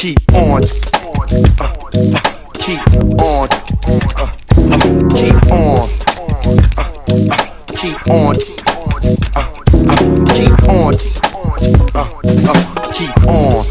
keep on, uh, keep on, uh, keep on, uh, keep on, keep on, keep on, uh, uh, keep on,